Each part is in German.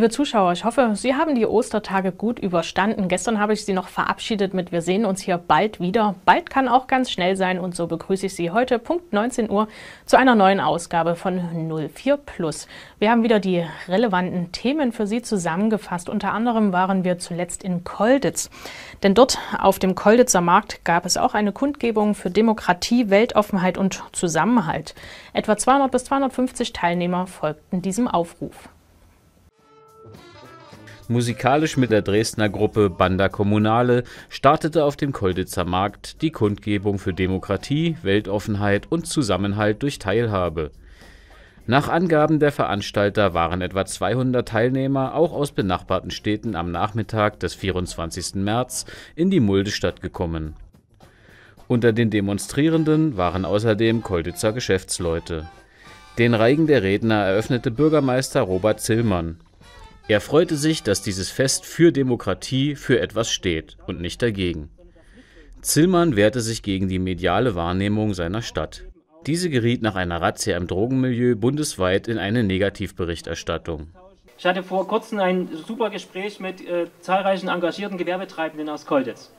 Liebe Zuschauer, ich hoffe, Sie haben die Ostertage gut überstanden. Gestern habe ich Sie noch verabschiedet mit Wir sehen uns hier bald wieder. Bald kann auch ganz schnell sein und so begrüße ich Sie heute Punkt 19 Uhr zu einer neuen Ausgabe von 04 Plus. Wir haben wieder die relevanten Themen für Sie zusammengefasst. Unter anderem waren wir zuletzt in Kolditz. Denn dort auf dem Kolditzer Markt gab es auch eine Kundgebung für Demokratie, Weltoffenheit und Zusammenhalt. Etwa 200 bis 250 Teilnehmer folgten diesem Aufruf. Musikalisch mit der Dresdner Gruppe Banda Kommunale startete auf dem Kolditzer Markt die Kundgebung für Demokratie, Weltoffenheit und Zusammenhalt durch Teilhabe. Nach Angaben der Veranstalter waren etwa 200 Teilnehmer auch aus benachbarten Städten am Nachmittag des 24. März in die Muldestadt gekommen. Unter den Demonstrierenden waren außerdem Kolditzer Geschäftsleute. Den Reigen der Redner eröffnete Bürgermeister Robert Zillmann. Er freute sich, dass dieses Fest für Demokratie für etwas steht und nicht dagegen. Zillmann wehrte sich gegen die mediale Wahrnehmung seiner Stadt. Diese geriet nach einer Razzia im Drogenmilieu bundesweit in eine Negativberichterstattung. Ich hatte vor kurzem ein super Gespräch mit äh, zahlreichen engagierten Gewerbetreibenden aus Kolditz.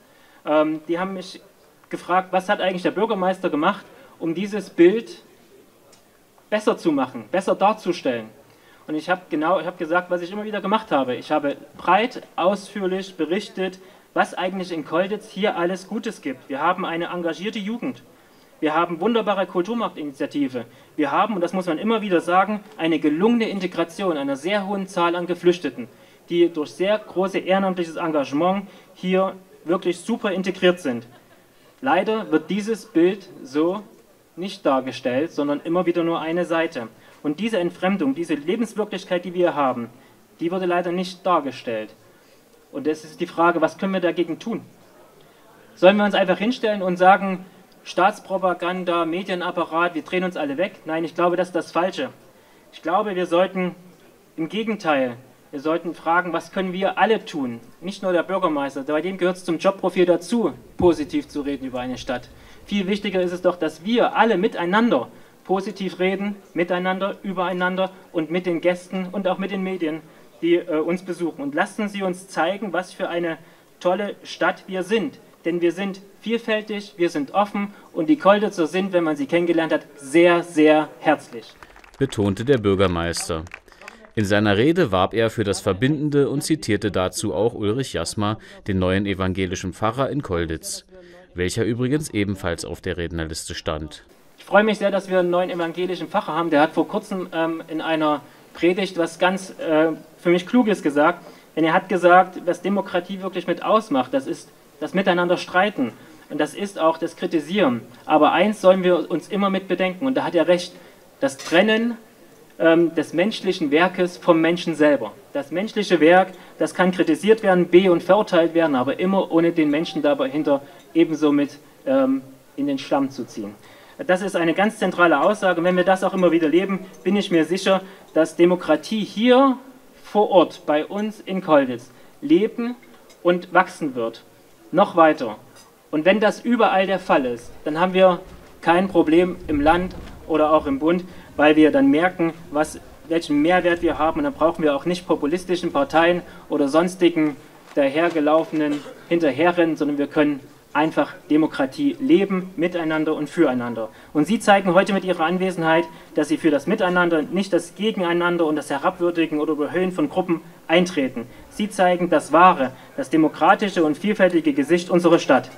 Ähm, die haben mich gefragt, was hat eigentlich der Bürgermeister gemacht, um dieses Bild besser zu machen, besser darzustellen. Und ich habe genau, ich habe gesagt, was ich immer wieder gemacht habe. Ich habe breit, ausführlich berichtet, was eigentlich in Kolditz hier alles Gutes gibt. Wir haben eine engagierte Jugend. Wir haben wunderbare Kulturmarktinitiative. Wir haben, und das muss man immer wieder sagen, eine gelungene Integration einer sehr hohen Zahl an Geflüchteten, die durch sehr großes ehrenamtliches Engagement hier wirklich super integriert sind. Leider wird dieses Bild so nicht dargestellt, sondern immer wieder nur eine Seite. Und diese Entfremdung, diese Lebenswirklichkeit, die wir haben, die wurde leider nicht dargestellt. Und das ist die Frage, was können wir dagegen tun? Sollen wir uns einfach hinstellen und sagen, Staatspropaganda, Medienapparat, wir drehen uns alle weg? Nein, ich glaube, das ist das Falsche. Ich glaube, wir sollten im Gegenteil, wir sollten fragen, was können wir alle tun? Nicht nur der Bürgermeister, bei dem gehört es zum Jobprofil dazu, positiv zu reden über eine Stadt. Viel wichtiger ist es doch, dass wir alle miteinander positiv reden, miteinander, übereinander und mit den Gästen und auch mit den Medien, die äh, uns besuchen. Und lassen Sie uns zeigen, was für eine tolle Stadt wir sind. Denn wir sind vielfältig, wir sind offen und die Kolditzer sind, wenn man sie kennengelernt hat, sehr, sehr herzlich. Betonte der Bürgermeister. In seiner Rede warb er für das Verbindende und zitierte dazu auch Ulrich Jasmer, den neuen evangelischen Pfarrer in Kolditz, welcher übrigens ebenfalls auf der Rednerliste stand. Ich freue mich sehr, dass wir einen neuen evangelischen Pfarrer haben. Der hat vor kurzem ähm, in einer Predigt was ganz äh, für mich Kluges gesagt. Denn er hat gesagt, was Demokratie wirklich mit ausmacht, das ist das Miteinander streiten. Und das ist auch das Kritisieren. Aber eins sollen wir uns immer mit bedenken. Und da hat er recht, das Trennen ähm, des menschlichen Werkes vom Menschen selber. Das menschliche Werk, das kann kritisiert werden, be- und verurteilt werden, aber immer ohne den Menschen dahinter ebenso mit ähm, in den Schlamm zu ziehen. Das ist eine ganz zentrale Aussage. Und wenn wir das auch immer wieder leben, bin ich mir sicher, dass Demokratie hier vor Ort bei uns in Kolditz leben und wachsen wird. Noch weiter. Und wenn das überall der Fall ist, dann haben wir kein Problem im Land oder auch im Bund, weil wir dann merken, was, welchen Mehrwert wir haben. Und dann brauchen wir auch nicht populistischen Parteien oder sonstigen dahergelaufenen hinterherrennen, sondern wir können einfach Demokratie leben, miteinander und füreinander. Und Sie zeigen heute mit Ihrer Anwesenheit, dass Sie für das Miteinander, nicht das Gegeneinander und das Herabwürdigen oder Überhöhen von Gruppen eintreten. Sie zeigen das wahre, das demokratische und vielfältige Gesicht unserer Stadt.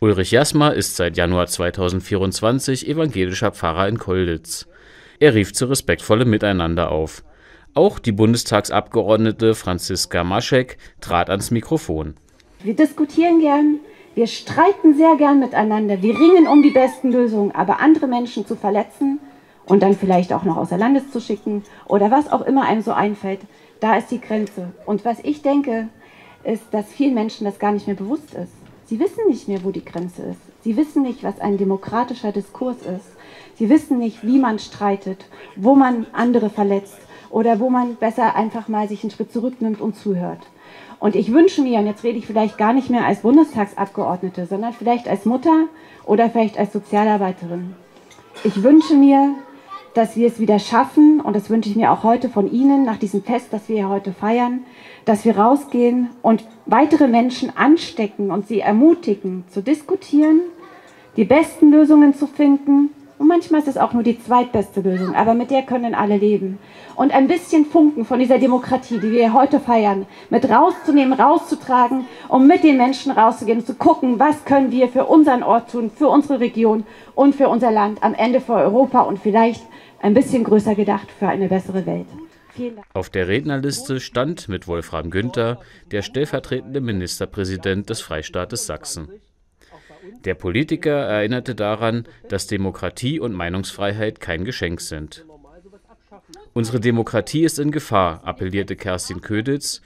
Ulrich Jasmer ist seit Januar 2024 evangelischer Pfarrer in Kolditz. Er rief zu respektvollem Miteinander auf. Auch die Bundestagsabgeordnete Franziska Maschek trat ans Mikrofon. Wir diskutieren gern, wir streiten sehr gern miteinander, wir ringen um die besten Lösungen, aber andere Menschen zu verletzen und dann vielleicht auch noch außer Landes zu schicken oder was auch immer einem so einfällt, da ist die Grenze. Und was ich denke, ist, dass vielen Menschen das gar nicht mehr bewusst ist. Sie wissen nicht mehr, wo die Grenze ist. Sie wissen nicht, was ein demokratischer Diskurs ist. Sie wissen nicht, wie man streitet, wo man andere verletzt oder wo man besser einfach mal sich einen Schritt zurücknimmt und zuhört. Und ich wünsche mir, und jetzt rede ich vielleicht gar nicht mehr als Bundestagsabgeordnete, sondern vielleicht als Mutter oder vielleicht als Sozialarbeiterin. Ich wünsche mir, dass wir es wieder schaffen, und das wünsche ich mir auch heute von Ihnen nach diesem Fest, das wir hier heute feiern, dass wir rausgehen und weitere Menschen anstecken und sie ermutigen, zu diskutieren, die besten Lösungen zu finden. Und manchmal ist es auch nur die zweitbeste Lösung, aber mit der können alle leben. Und ein bisschen Funken von dieser Demokratie, die wir heute feiern, mit rauszunehmen, rauszutragen, um mit den Menschen rauszugehen zu gucken, was können wir für unseren Ort tun, für unsere Region und für unser Land, am Ende für Europa und vielleicht ein bisschen größer gedacht für eine bessere Welt. Auf der Rednerliste stand mit Wolfram Günther der stellvertretende Ministerpräsident des Freistaates Sachsen. Der Politiker erinnerte daran, dass Demokratie und Meinungsfreiheit kein Geschenk sind. Unsere Demokratie ist in Gefahr, appellierte Kerstin Köditz,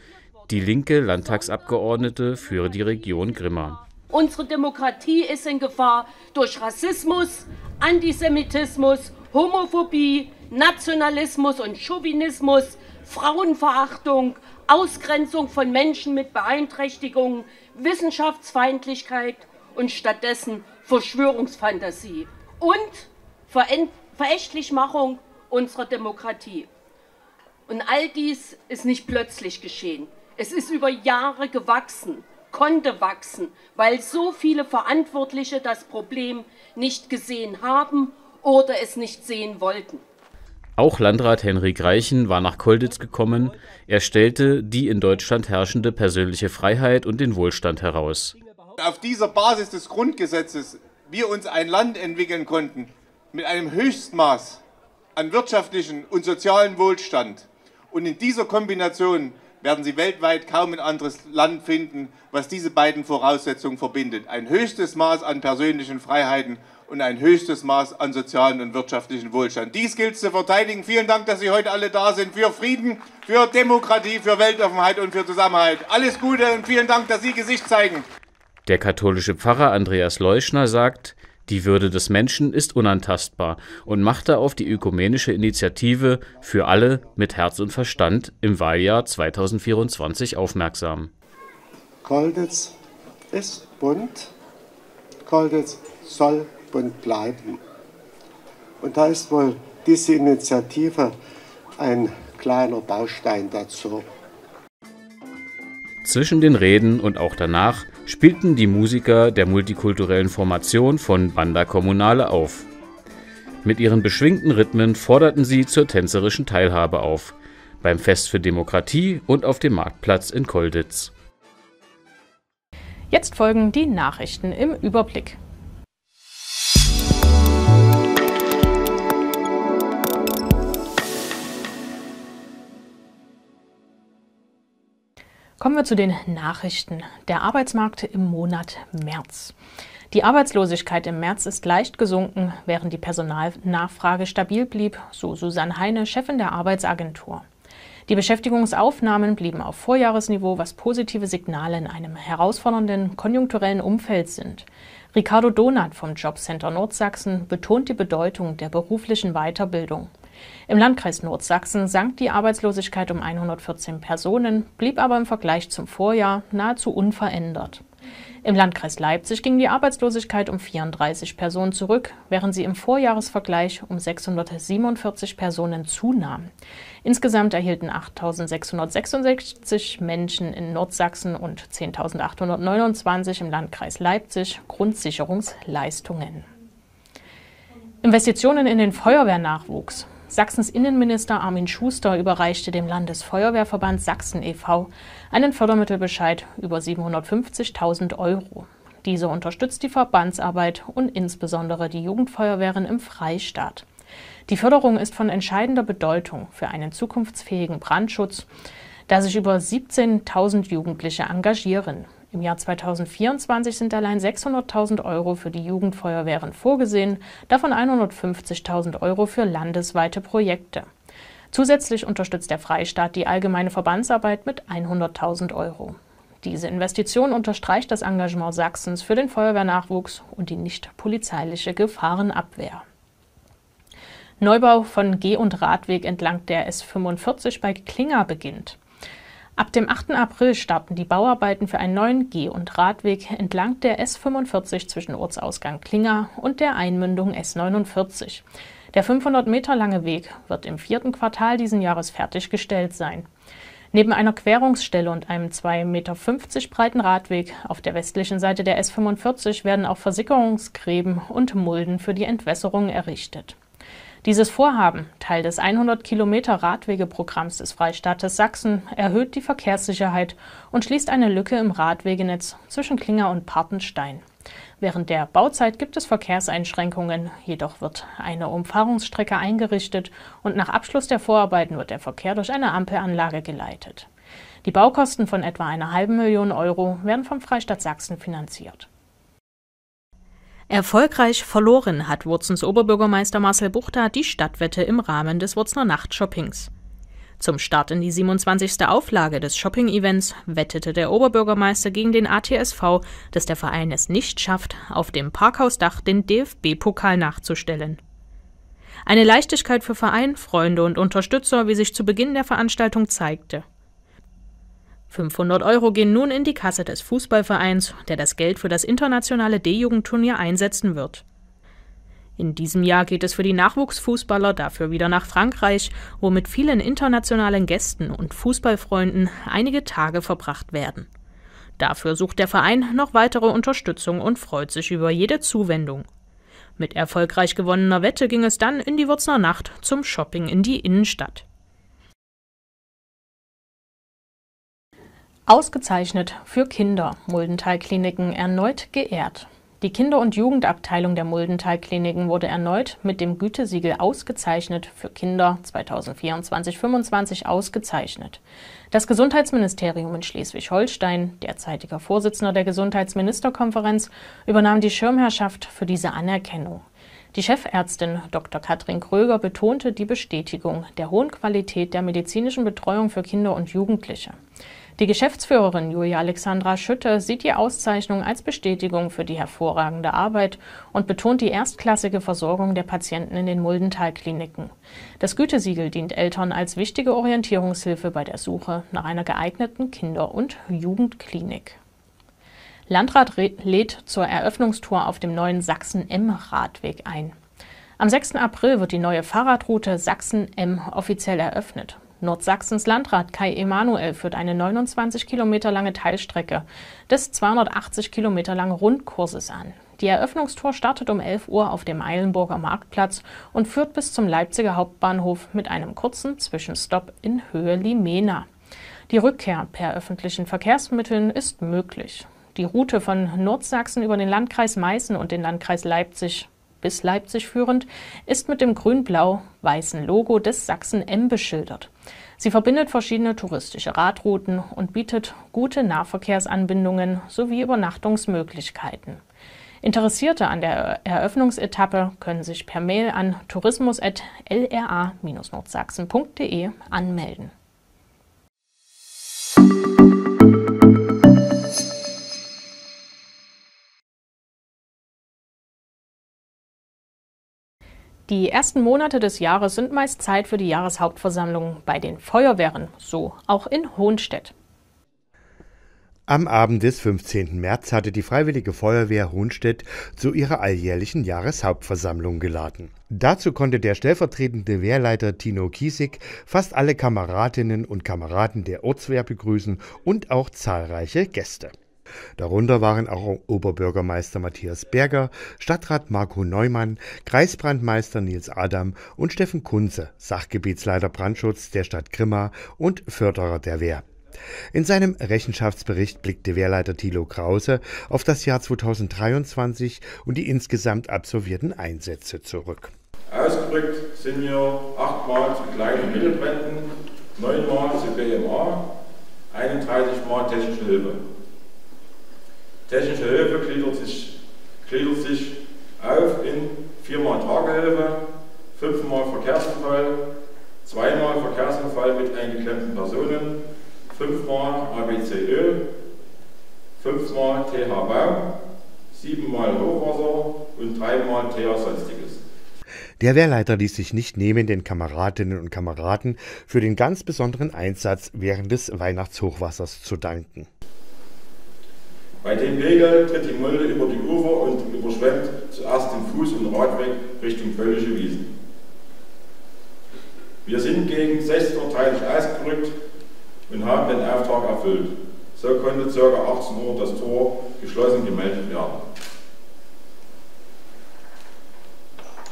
die linke Landtagsabgeordnete für die Region Grimma. Unsere Demokratie ist in Gefahr durch Rassismus, Antisemitismus, Homophobie, Nationalismus und Chauvinismus, Frauenverachtung, Ausgrenzung von Menschen mit Beeinträchtigungen, Wissenschaftsfeindlichkeit und stattdessen Verschwörungsfantasie und Verächtlichmachung unserer Demokratie. Und all dies ist nicht plötzlich geschehen. Es ist über Jahre gewachsen, konnte wachsen, weil so viele Verantwortliche das Problem nicht gesehen haben oder es nicht sehen wollten. Auch Landrat Henrik Reichen war nach Kolditz gekommen. Er stellte die in Deutschland herrschende persönliche Freiheit und den Wohlstand heraus. Auf dieser Basis des Grundgesetzes wir uns ein Land entwickeln konnten mit einem Höchstmaß an wirtschaftlichen und sozialen Wohlstand. Und in dieser Kombination werden Sie weltweit kaum ein anderes Land finden, was diese beiden Voraussetzungen verbindet. Ein höchstes Maß an persönlichen Freiheiten und ein höchstes Maß an sozialen und wirtschaftlichen Wohlstand. Dies gilt zu verteidigen. Vielen Dank, dass Sie heute alle da sind für Frieden, für Demokratie, für Weltoffenheit und für Zusammenhalt. Alles Gute und vielen Dank, dass Sie Gesicht zeigen. Der katholische Pfarrer Andreas Leuschner sagt, die Würde des Menschen ist unantastbar und machte auf die ökumenische Initiative für alle mit Herz und Verstand im Wahljahr 2024 aufmerksam. Kolditz ist bunt, Kolditz soll bunt bleiben. Und da ist wohl diese Initiative ein kleiner Baustein dazu. Zwischen den Reden und auch danach spielten die Musiker der multikulturellen Formation von Banda Kommunale auf. Mit ihren beschwingten Rhythmen forderten sie zur tänzerischen Teilhabe auf, beim Fest für Demokratie und auf dem Marktplatz in Kolditz. Jetzt folgen die Nachrichten im Überblick. Kommen wir zu den Nachrichten. Der Arbeitsmarkt im Monat März. Die Arbeitslosigkeit im März ist leicht gesunken, während die Personalnachfrage stabil blieb, so Susanne Heine, Chefin der Arbeitsagentur. Die Beschäftigungsaufnahmen blieben auf Vorjahresniveau, was positive Signale in einem herausfordernden konjunkturellen Umfeld sind. Ricardo Donat vom Jobcenter Nordsachsen betont die Bedeutung der beruflichen Weiterbildung. Im Landkreis Nordsachsen sank die Arbeitslosigkeit um 114 Personen, blieb aber im Vergleich zum Vorjahr nahezu unverändert. Im Landkreis Leipzig ging die Arbeitslosigkeit um 34 Personen zurück, während sie im Vorjahresvergleich um 647 Personen zunahm. Insgesamt erhielten 8.666 Menschen in Nordsachsen und 10.829 im Landkreis Leipzig Grundsicherungsleistungen. Investitionen in den Feuerwehrnachwuchs. Sachsens Innenminister Armin Schuster überreichte dem Landesfeuerwehrverband Sachsen e.V. einen Fördermittelbescheid über 750.000 Euro. Diese unterstützt die Verbandsarbeit und insbesondere die Jugendfeuerwehren im Freistaat. Die Förderung ist von entscheidender Bedeutung für einen zukunftsfähigen Brandschutz, da sich über 17.000 Jugendliche engagieren. Im Jahr 2024 sind allein 600.000 Euro für die Jugendfeuerwehren vorgesehen, davon 150.000 Euro für landesweite Projekte. Zusätzlich unterstützt der Freistaat die allgemeine Verbandsarbeit mit 100.000 Euro. Diese Investition unterstreicht das Engagement Sachsens für den Feuerwehrnachwuchs und die nicht polizeiliche Gefahrenabwehr. Neubau von Geh- und Radweg entlang der S45 bei Klinger beginnt. Ab dem 8. April starten die Bauarbeiten für einen neuen Geh- und Radweg entlang der S45 zwischen Ortsausgang Klinger und der Einmündung S49. Der 500 Meter lange Weg wird im vierten Quartal diesen Jahres fertiggestellt sein. Neben einer Querungsstelle und einem 2,50 Meter breiten Radweg auf der westlichen Seite der S45 werden auch Versickerungsgräben und Mulden für die Entwässerung errichtet. Dieses Vorhaben, Teil des 100 Kilometer Radwegeprogramms des Freistaates Sachsen, erhöht die Verkehrssicherheit und schließt eine Lücke im Radwegenetz zwischen Klinger und Partenstein. Während der Bauzeit gibt es Verkehrseinschränkungen, jedoch wird eine Umfahrungsstrecke eingerichtet und nach Abschluss der Vorarbeiten wird der Verkehr durch eine Ampelanlage geleitet. Die Baukosten von etwa einer halben Million Euro werden vom Freistaat Sachsen finanziert. Erfolgreich verloren hat Wurzens Oberbürgermeister Marcel Buchter die Stadtwette im Rahmen des Wurzner Nachtshoppings. Zum Start in die 27. Auflage des Shopping-Events wettete der Oberbürgermeister gegen den ATSV, dass der Verein es nicht schafft, auf dem Parkhausdach den DFB-Pokal nachzustellen. Eine Leichtigkeit für Verein, Freunde und Unterstützer, wie sich zu Beginn der Veranstaltung zeigte. 500 Euro gehen nun in die Kasse des Fußballvereins, der das Geld für das internationale D-Jugendturnier einsetzen wird. In diesem Jahr geht es für die Nachwuchsfußballer dafür wieder nach Frankreich, wo mit vielen internationalen Gästen und Fußballfreunden einige Tage verbracht werden. Dafür sucht der Verein noch weitere Unterstützung und freut sich über jede Zuwendung. Mit erfolgreich gewonnener Wette ging es dann in die Würzner Nacht zum Shopping in die Innenstadt. Ausgezeichnet für Kinder, Muldental-Kliniken erneut geehrt. Die Kinder- und Jugendabteilung der Muldental-Kliniken wurde erneut mit dem Gütesiegel ausgezeichnet für Kinder 2024-25 ausgezeichnet. Das Gesundheitsministerium in Schleswig-Holstein, derzeitiger Vorsitzender der Gesundheitsministerkonferenz, übernahm die Schirmherrschaft für diese Anerkennung. Die Chefärztin Dr. Katrin Kröger betonte die Bestätigung der hohen Qualität der medizinischen Betreuung für Kinder und Jugendliche. Die Geschäftsführerin Julia Alexandra Schütte sieht die Auszeichnung als Bestätigung für die hervorragende Arbeit und betont die erstklassige Versorgung der Patienten in den Muldental-Kliniken. Das Gütesiegel dient Eltern als wichtige Orientierungshilfe bei der Suche nach einer geeigneten Kinder- und Jugendklinik. Landrat lädt zur Eröffnungstour auf dem neuen Sachsen-M-Radweg ein. Am 6. April wird die neue Fahrradroute Sachsen-M offiziell eröffnet. Nordsachsens Landrat Kai Emanuel führt eine 29 Kilometer lange Teilstrecke des 280 Kilometer langen Rundkurses an. Die Eröffnungstour startet um 11 Uhr auf dem Eilenburger Marktplatz und führt bis zum Leipziger Hauptbahnhof mit einem kurzen Zwischenstopp in Höhe Limena. Die Rückkehr per öffentlichen Verkehrsmitteln ist möglich. Die Route von Nordsachsen über den Landkreis Meißen und den Landkreis Leipzig bis Leipzig führend, ist mit dem grün-blau-weißen Logo des Sachsen M beschildert. Sie verbindet verschiedene touristische Radrouten und bietet gute Nahverkehrsanbindungen sowie Übernachtungsmöglichkeiten. Interessierte an der Eröffnungsetappe können sich per Mail an tourismus.lra-nordsachsen.de anmelden. Die ersten Monate des Jahres sind meist Zeit für die Jahreshauptversammlung bei den Feuerwehren, so auch in Hohnstedt. Am Abend des 15. März hatte die Freiwillige Feuerwehr Hohnstedt zu ihrer alljährlichen Jahreshauptversammlung geladen. Dazu konnte der stellvertretende Wehrleiter Tino Kiesig fast alle Kameradinnen und Kameraden der Ortswehr begrüßen und auch zahlreiche Gäste. Darunter waren auch Oberbürgermeister Matthias Berger, Stadtrat Marco Neumann, Kreisbrandmeister Nils Adam und Steffen Kunze, Sachgebietsleiter Brandschutz der Stadt Grimma und Förderer der Wehr. In seinem Rechenschaftsbericht blickte Wehrleiter Thilo Krause auf das Jahr 2023 und die insgesamt absolvierten Einsätze zurück. Ausgerückt sind wir achtmal zu kleinen Mittelbränden, neunmal zu BMA, 31 Mal technische Hilfe. Technische Hilfe gliedert sich, gliedert sich auf in viermal Tragehilfe, fünfmal Verkehrsunfall, zweimal Verkehrsunfall mit eingeklemmten Personen, fünfmal ABCÖ, fünfmal TH Baum, siebenmal Hochwasser und dreimal TH Sonstiges. Der Wehrleiter ließ sich nicht nehmen, den Kameradinnen und Kameraden für den ganz besonderen Einsatz während des Weihnachtshochwassers zu danken. Bei dem Pegel tritt die Mulde über die Ufer und überschwemmt zuerst den Fuß- und Radweg Richtung Völlische Wiesen. Wir sind gegen 16.30 Uhr ausgerückt und haben den Auftrag erfüllt. So konnte ca. 18 Uhr das Tor geschlossen gemeldet werden.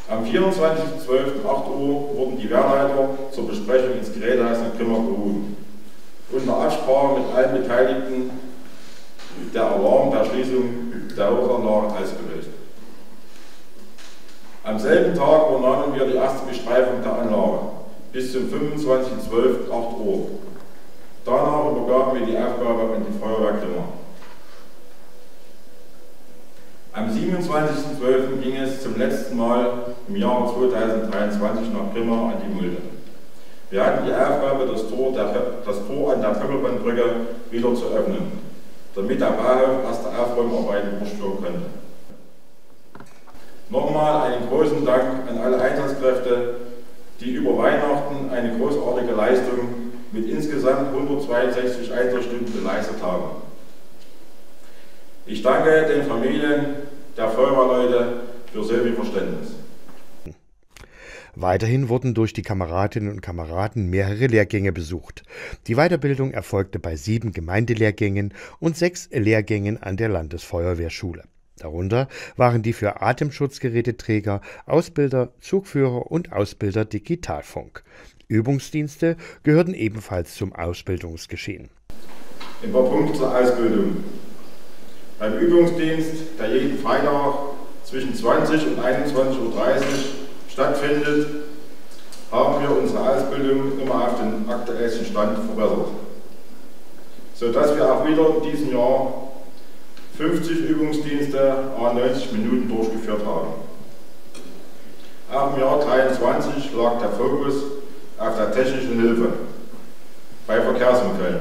Am 24.12.8 Uhr wurden die Wehrleiter zur Besprechung ins Gerätehaus in Grimmer gerufen. Unter Absprache mit allen Beteiligten der Alarm der Schließung der Hochanlage ausgelöst. Am selben Tag übernahmen wir die erste Bestreifung der Anlage bis zum 25.12.8 Uhr. Danach übergaben wir die Aufgabe an die Feuerwehr Grimma. Am 27.12. ging es zum letzten Mal im Jahr 2023 nach Grimma an die Mulde. Wir hatten die Aufgabe, das Tor, der, das Tor an der Pöppelbahnbrücke wieder zu öffnen, damit der Bauhof erste Aufräumarbeiten durchführen konnte. Nochmal einen großen Dank an alle Einsatzkräfte, die über Weihnachten eine großartige Leistung mit insgesamt 162 Einsatzstunden geleistet haben. Ich danke den Familien der Feuerwehrleute für sehr viel Verständnis. Weiterhin wurden durch die Kameradinnen und Kameraden mehrere Lehrgänge besucht. Die Weiterbildung erfolgte bei sieben Gemeindelehrgängen und sechs Lehrgängen an der Landesfeuerwehrschule. Darunter waren die für Atemschutzgeräteträger, Ausbilder, Zugführer und Ausbilder Digitalfunk. Übungsdienste gehörten ebenfalls zum Ausbildungsgeschehen. Ein paar Punkte zur Ausbildung. Beim Übungsdienst, der jeden Freitag zwischen 20 und 21.30 Uhr stattfindet, haben wir unsere Ausbildung immer auf den aktuellsten Stand verbessert, sodass wir auch wieder in diesem Jahr 50 Übungsdienste a 90 Minuten durchgeführt haben. Auch im Jahr 2023 lag der Fokus auf der technischen Hilfe bei Verkehrsunfällen,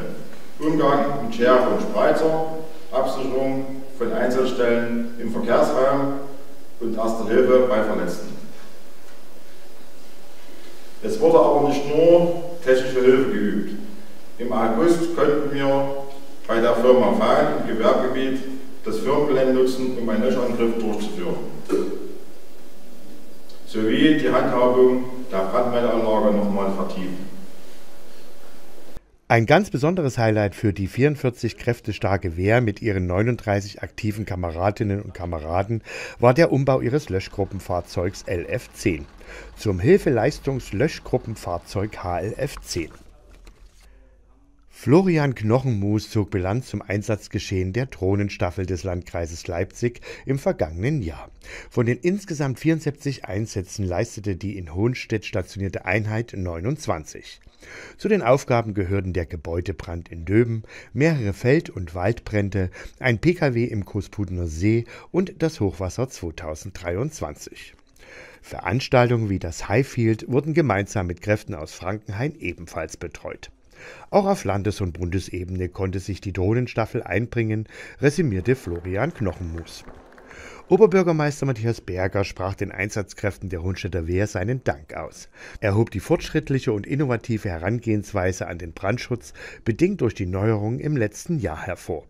Umgang mit Schärfe und Spreizer, Absicherung von Einsatzstellen im Verkehrsraum und Erste Hilfe bei Verletzten. Es wurde aber nicht nur technische Hilfe geübt. Im August konnten wir bei der Firma Fahn im Gewerbegebiet das Firmengelände nutzen, um einen Löschangriff durchzuführen. Sowie die Handhabung der Brandmeldeanlage nochmal vertiefen. Ein ganz besonderes Highlight für die 44 kräftestarke Wehr mit ihren 39 aktiven Kameradinnen und Kameraden war der Umbau ihres Löschgruppenfahrzeugs LF-10 zum Hilfeleistungslöschgruppenfahrzeug HLF-10. Florian Knochenmus zog Bilanz zum Einsatzgeschehen der Drohnenstaffel des Landkreises Leipzig im vergangenen Jahr. Von den insgesamt 74 Einsätzen leistete die in Hohenstedt stationierte Einheit 29. Zu den Aufgaben gehörten der Gebäudebrand in Döben, mehrere Feld- und Waldbrände, ein Pkw im Kospudener See und das Hochwasser 2023. Veranstaltungen wie das Highfield wurden gemeinsam mit Kräften aus Frankenhain ebenfalls betreut. Auch auf Landes- und Bundesebene konnte sich die Drohnenstaffel einbringen, resümierte Florian Knochenmus. Oberbürgermeister Matthias Berger sprach den Einsatzkräften der Hohenstädter Wehr seinen Dank aus. Er hob die fortschrittliche und innovative Herangehensweise an den Brandschutz, bedingt durch die Neuerungen im letzten Jahr, hervor.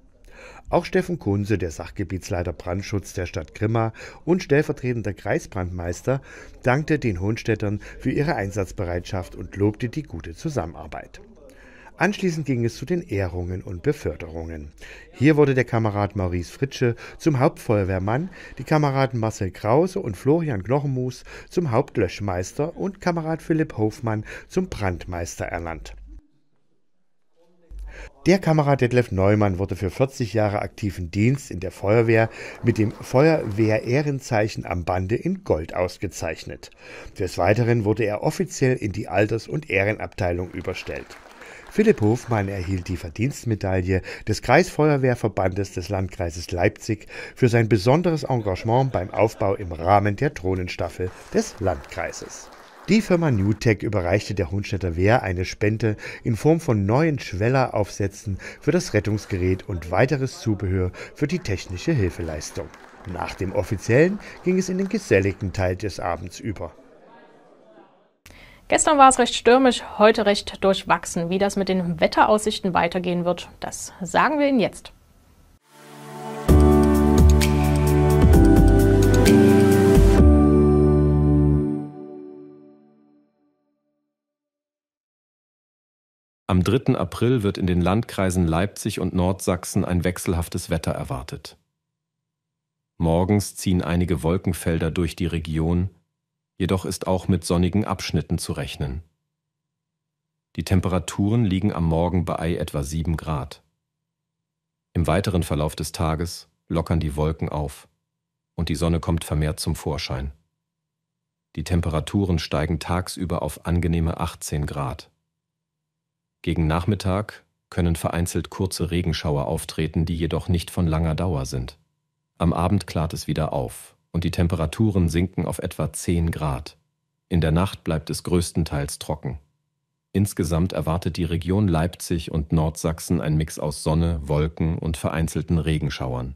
Auch Steffen Kunze, der Sachgebietsleiter Brandschutz der Stadt Grimma und stellvertretender Kreisbrandmeister, dankte den Hohenstädtern für ihre Einsatzbereitschaft und lobte die gute Zusammenarbeit. Anschließend ging es zu den Ehrungen und Beförderungen. Hier wurde der Kamerad Maurice Fritsche zum Hauptfeuerwehrmann, die Kameraden Marcel Krause und Florian Knochenmus zum Hauptlöschmeister und Kamerad Philipp Hofmann zum Brandmeister ernannt. Der Kamerad Detlef Neumann wurde für 40 Jahre aktiven Dienst in der Feuerwehr mit dem Feuerwehr-Ehrenzeichen am Bande in Gold ausgezeichnet. Des Weiteren wurde er offiziell in die Alters- und Ehrenabteilung überstellt. Philipp Hofmann erhielt die Verdienstmedaille des Kreisfeuerwehrverbandes des Landkreises Leipzig für sein besonderes Engagement beim Aufbau im Rahmen der Drohnenstaffel des Landkreises. Die Firma Newtech überreichte der Hohenstädter Wehr eine Spende in Form von neuen Schwelleraufsätzen für das Rettungsgerät und weiteres Zubehör für die technische Hilfeleistung. Nach dem offiziellen ging es in den geselligen Teil des Abends über. Gestern war es recht stürmisch, heute recht durchwachsen. Wie das mit den Wetteraussichten weitergehen wird, das sagen wir Ihnen jetzt. Am 3. April wird in den Landkreisen Leipzig und Nordsachsen ein wechselhaftes Wetter erwartet. Morgens ziehen einige Wolkenfelder durch die Region, jedoch ist auch mit sonnigen Abschnitten zu rechnen. Die Temperaturen liegen am Morgen bei etwa 7 Grad. Im weiteren Verlauf des Tages lockern die Wolken auf und die Sonne kommt vermehrt zum Vorschein. Die Temperaturen steigen tagsüber auf angenehme 18 Grad. Gegen Nachmittag können vereinzelt kurze Regenschauer auftreten, die jedoch nicht von langer Dauer sind. Am Abend klart es wieder auf und die Temperaturen sinken auf etwa 10 Grad. In der Nacht bleibt es größtenteils trocken. Insgesamt erwartet die Region Leipzig und Nordsachsen ein Mix aus Sonne, Wolken und vereinzelten Regenschauern.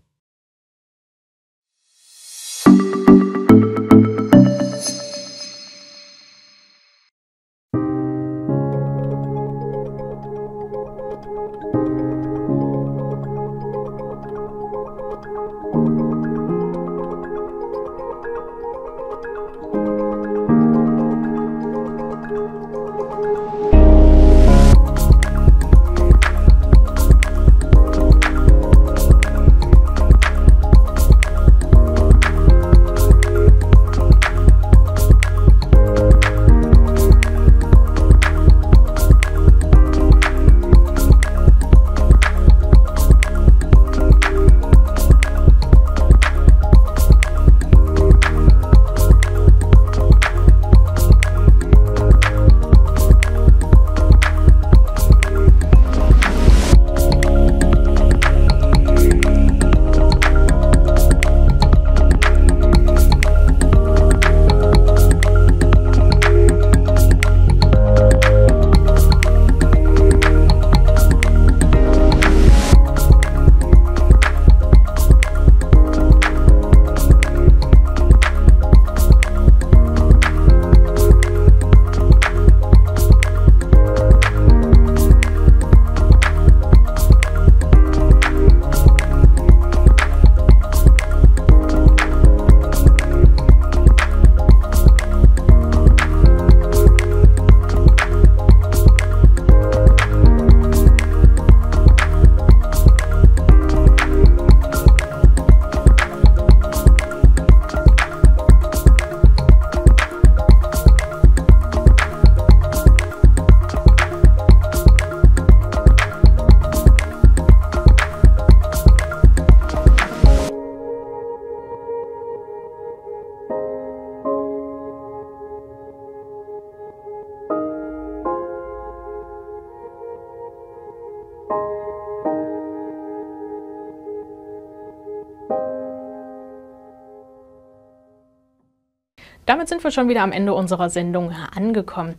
Damit sind wir schon wieder am Ende unserer Sendung angekommen.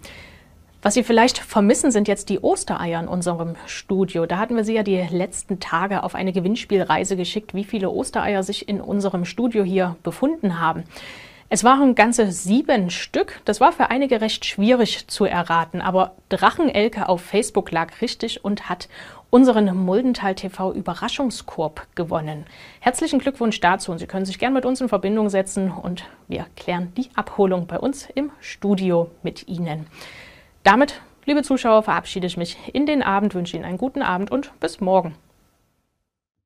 Was Sie vielleicht vermissen, sind jetzt die Ostereier in unserem Studio. Da hatten wir Sie ja die letzten Tage auf eine Gewinnspielreise geschickt, wie viele Ostereier sich in unserem Studio hier befunden haben. Es waren ganze sieben Stück. Das war für einige recht schwierig zu erraten, aber Drachenelke auf Facebook lag richtig und hat unseren Muldental TV Überraschungskorb gewonnen. Herzlichen Glückwunsch dazu und Sie können sich gerne mit uns in Verbindung setzen und wir klären die Abholung bei uns im Studio mit Ihnen. Damit, liebe Zuschauer, verabschiede ich mich in den Abend, wünsche Ihnen einen guten Abend und bis morgen.